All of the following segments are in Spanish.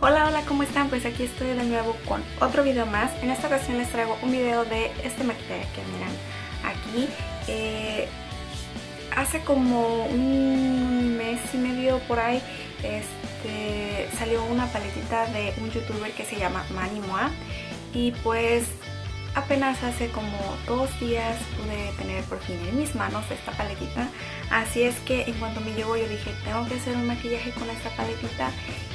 Bueno, pues aquí estoy de nuevo con otro video más. En esta ocasión les traigo un video de este maquillaje que miran aquí. Eh, hace como un mes y medio por ahí este, salió una paletita de un youtuber que se llama Manimoa y pues apenas hace como dos días pude tener por fin en mis manos esta paletita. Así es que en cuanto me llegó yo dije tengo que hacer un maquillaje con esta paletita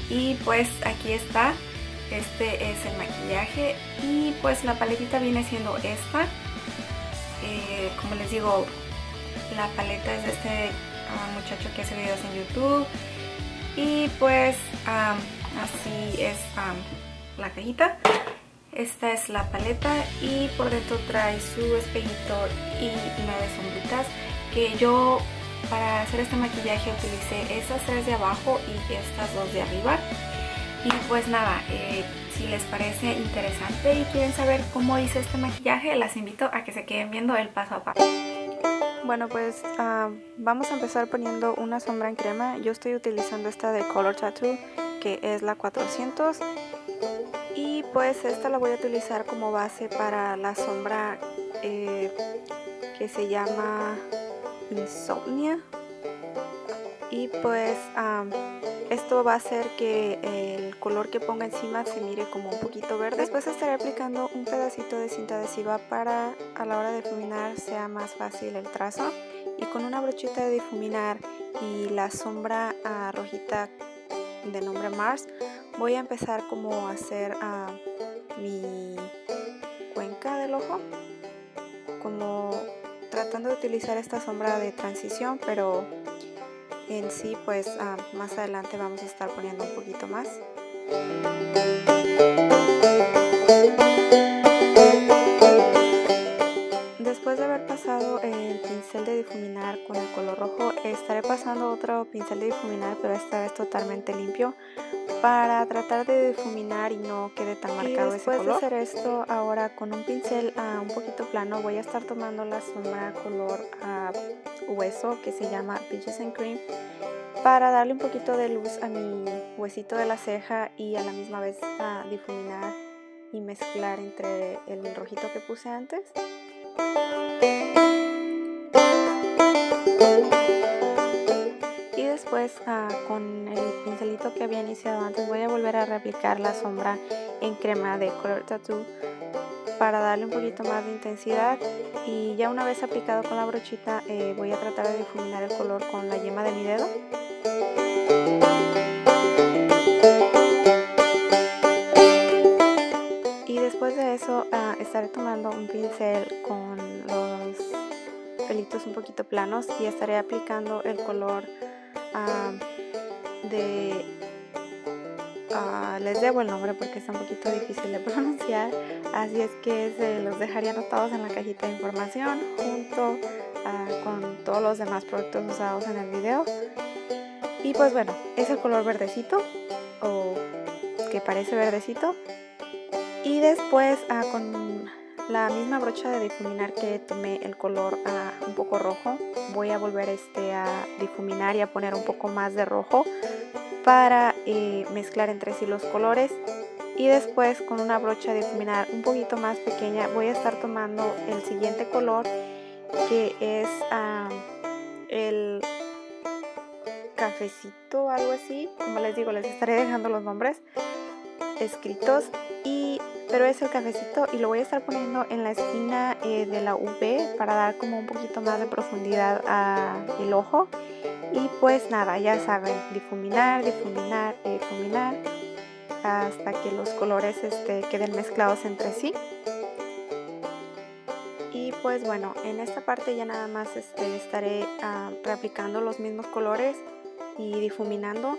y pues aquí está. Este es el maquillaje. Y pues la paletita viene siendo esta. Eh, como les digo la paleta es de este ah, muchacho que hace videos en youtube. Y pues así es la cajita esta es la paleta y por dentro trae su espejito y nueve sombritas que yo para hacer este maquillaje utilicé esas tres de abajo y estas dos de arriba. Y pues nada, eh, si les parece interesante y quieren saber cómo hice este maquillaje, las invito a que se queden viendo el paso a paso. Bueno, pues ah, vamos a empezar poniendo una sombra en crema. Yo estoy utilizando esta de Color Tattoo, que es la 400 y pues esta la voy a utilizar como base para la sombra eh, que se llama Insomnia. Y pues esto va a hacer que el color que ponga encima se mire como un poquito verde. Después estaré aplicando un pedacito de cinta adhesiva para a la hora de difuminar sea más fácil el trazo. Y con una brochita de difuminar y la sombra ah, rojita de nombre Mars voy a empezar como a hacer ah, mi cuenca del ojo como tratando de utilizar esta sombra de transición pero en sí pues ah, más adelante vamos a estar poniendo un poquito más pincel de difuminar con el color rojo, estaré pasando otro pincel de difuminar, pero esta vez totalmente limpio, para tratar de difuminar y no quede tan marcado ese color. Después de hacer esto, ahora con un pincel uh, un poquito plano, voy a estar tomando la sombra color uh, hueso que se llama Peaches and Cream para darle un poquito de luz a mi huesito de la ceja y a la misma vez uh, difuminar y mezclar entre el rojito que puse antes. Y después ah, con el pincelito que había iniciado antes voy a volver a replicar la sombra en crema de Color Tattoo para darle un poquito más de intensidad. Y ya una vez aplicado con la brochita eh, voy a tratar de difuminar el color con la yema de mi dedo. Y después de eso ah, estaré tomando un pincel con un poquito planos y estaré aplicando el color ah, de ah, les debo el nombre porque es un poquito difícil de pronunciar así es que se los dejaré anotados en la cajita de información junto con todos los demás productos usados en el video. Y pues bueno es el color verdecito o que parece verdecito y después con la misma brocha de difuminar que tomé el color un poco rojo. Voy a volver este a difuminar y a poner un poco más de rojo para eh, mezclar entre sí los colores. Y después con una brocha de difuminar un poquito más pequeña voy a estar tomando el siguiente color que es el cafecito algo así como les digo les estaré dejando los nombres escritos. Y pero es el cafecito y lo voy a estar poniendo en la esquina eh, de la V para dar como un poquito más de profundidad al ojo. Y pues nada ya saben difuminar difuminar difuminar hasta que los colores este, queden mezclados entre sí. Y pues bueno en esta parte ya nada más este, estaré uh, replicando los mismos colores y difuminando.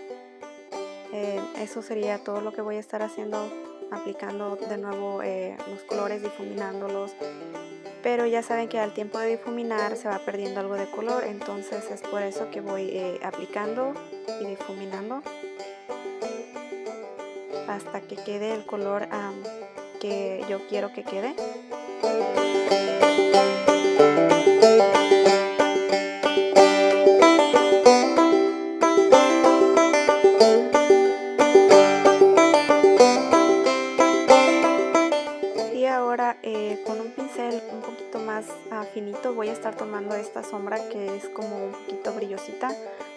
Eh, eso sería todo lo que voy a estar haciendo aplicando de nuevo eh, los colores difuminándolos. Pero ya saben que al tiempo de difuminar se va perdiendo algo de color entonces es por eso que voy eh, aplicando y difuminando hasta que quede el color que yo quiero que quede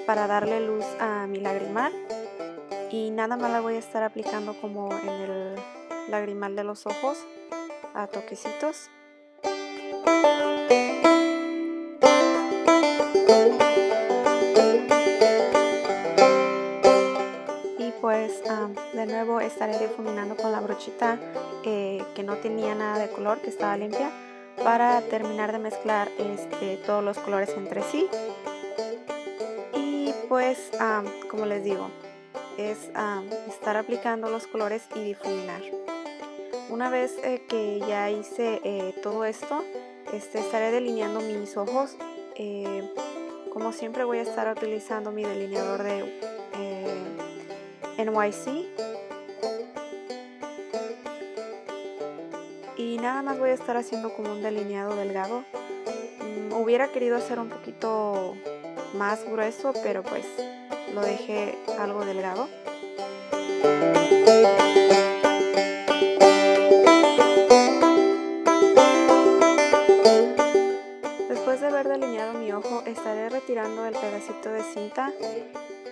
para darle luz a mi lagrimal. Y nada más la voy a estar aplicando como en el lagrimal de los ojos a toquecitos. Y pues de nuevo estaré difuminando con la brochita eh, que no tenía nada de color que estaba limpia para terminar de mezclar este, todos los colores entre sí y pues como les digo es estar aplicando los colores y difuminar. Una vez eh, que ya hice eh, todo esto, este, estaré delineando mis ojos. Eh, como siempre voy a estar utilizando mi delineador de NYC. Y nada más voy a estar haciendo como un delineado delgado. Mm, hubiera querido hacer un poquito más grueso, pero pues lo dejé algo delgado. Después de haber delineado mi ojo, estaré retirando el pedacito de cinta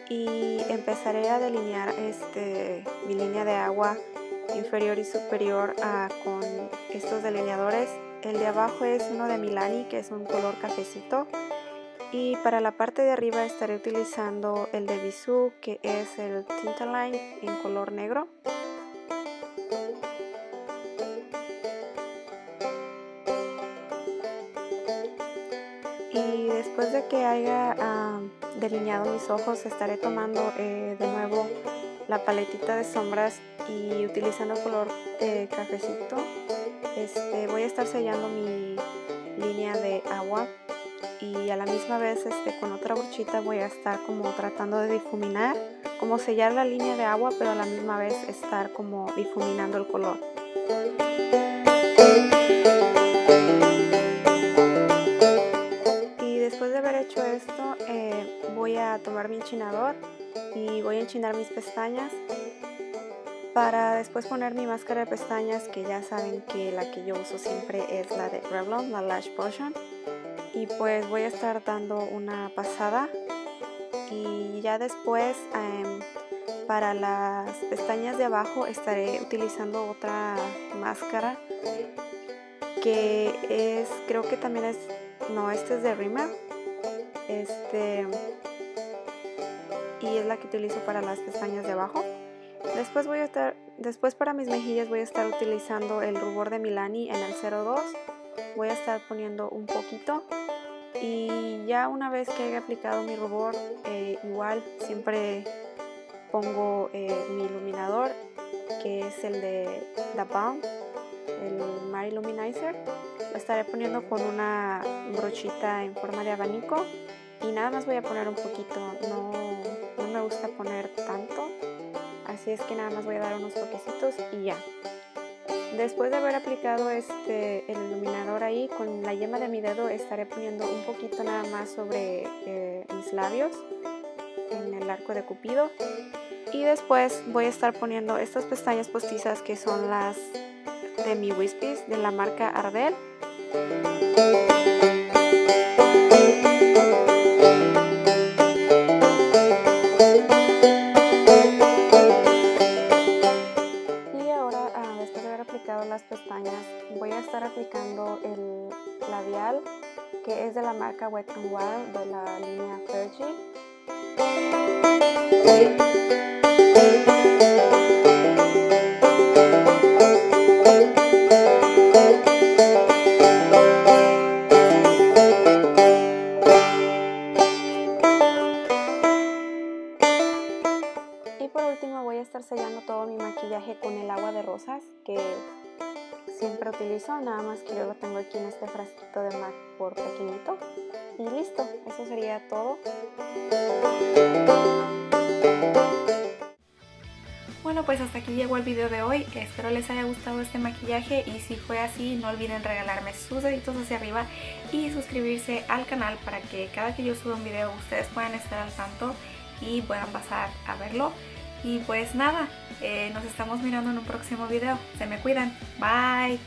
y empezaré a delinear este, mi línea de agua inferior y superior ah, con estos delineadores. El de abajo es uno de Milani, que es un color cafecito y para la parte de arriba estaré utilizando el de Bisú que es el Tintaline en color negro. Y después de que haya delineado mis ojos estaré tomando eh, de nuevo la paletita de sombras y utilizando color eh, cafecito. Este, voy a estar sellando mi línea de agua y a la misma vez este, con otra brochita voy a estar como tratando de difuminar, como sellar la línea de agua, pero a la misma vez estar como difuminando el color. Y después de haber hecho esto, eh, voy a tomar mi enchinador y voy a enchinar mis pestañas para después poner mi máscara de pestañas que ya saben que la que yo uso siempre es la de Revlon, la Lash Potion y pues voy a estar dando una pasada. Y ya después em, para las pestañas de abajo estaré utilizando otra máscara que es creo que también es no este es de Rimmel este y es la que utilizo para las pestañas de abajo. Después voy a estar después para mis mejillas voy a estar utilizando el rubor de Milani en el 02 voy a estar poniendo un poquito y ya una vez que haya aplicado mi rubor eh, igual siempre pongo eh, mi iluminador que es el de The Balm el My Illuminizer. Lo estaré poniendo con una brochita en forma de abanico y nada más voy a poner un poquito no, no me gusta poner tanto así es que nada más voy a dar unos toquecitos y ya Después de haber aplicado este, el iluminador ahí, con la yema de mi dedo estaré poniendo un poquito nada más sobre eh, mis labios en el arco de cupido. Y después voy a estar poniendo estas pestañas postizas que son las de mi Wispies de la marca Ardell. Que es de la marca Wet n Wild de la línea Fergie. Y por último voy a estar sellando todo mi maquillaje con el agua de rosas que siempre utilizo, nada más que yo lo tengo aquí en este frasquito de MAC por pequeñito. Y listo, eso sería todo. Bueno, pues hasta aquí llegó el video de hoy. Espero les haya gustado este maquillaje y si fue así, no olviden regalarme sus deditos hacia arriba y suscribirse al canal para que cada que yo suba un video ustedes puedan estar al tanto y puedan pasar a verlo. Y pues nada, eh, nos estamos mirando en un próximo video. Se me cuidan. Bye.